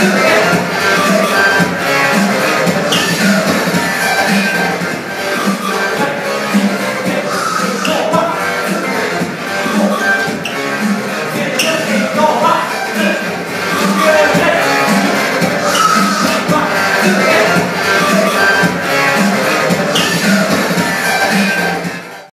Yeah.